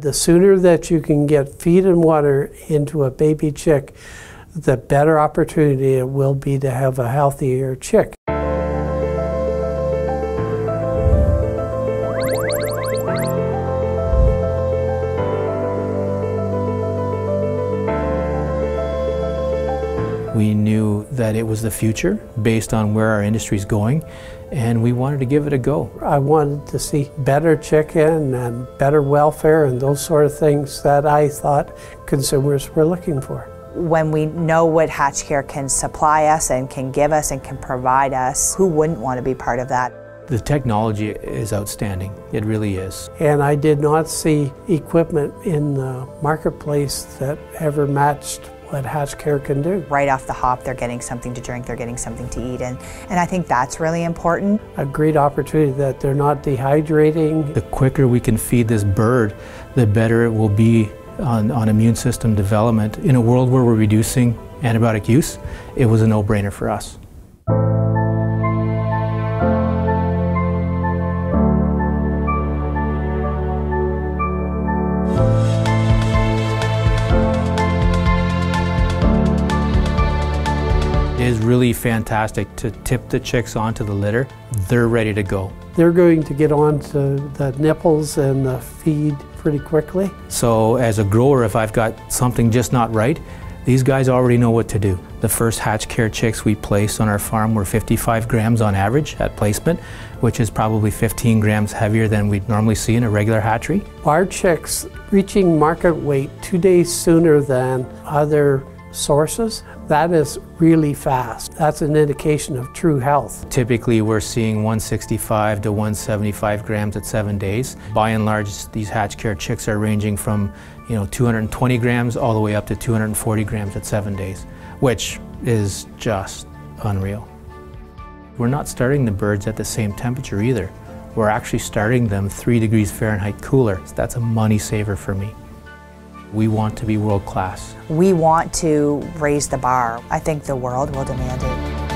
The sooner that you can get feed and water into a baby chick, the better opportunity it will be to have a healthier chick. We knew that it was the future based on where our industry is going, and we wanted to give it a go. I wanted to see better chicken and better welfare and those sort of things that I thought consumers were looking for. When we know what HatchCare can supply us and can give us and can provide us, who wouldn't want to be part of that? The technology is outstanding. It really is. And I did not see equipment in the marketplace that ever matched what HatchCare can do. Right off the hop, they're getting something to drink, they're getting something to eat, and, and I think that's really important. A great opportunity that they're not dehydrating. The quicker we can feed this bird, the better it will be on, on immune system development. In a world where we're reducing antibiotic use, it was a no-brainer for us. Really fantastic to tip the chicks onto the litter. They're ready to go. They're going to get onto the nipples and the feed pretty quickly. So as a grower, if I've got something just not right, these guys already know what to do. The first HatchCare chicks we placed on our farm were 55 grams on average at placement, which is probably 15 grams heavier than we'd normally see in a regular hatchery. Our chicks reaching market weight two days sooner than other sources, that is really fast. That's an indication of true health. Typically, we're seeing 165 to 175 grams at seven days. By and large, these HatchCare chicks are ranging from you know 220 grams all the way up to 240 grams at seven days, which is just unreal. We're not starting the birds at the same temperature either. We're actually starting them three degrees Fahrenheit cooler. That's a money saver for me. We want to be world class. We want to raise the bar. I think the world will demand it.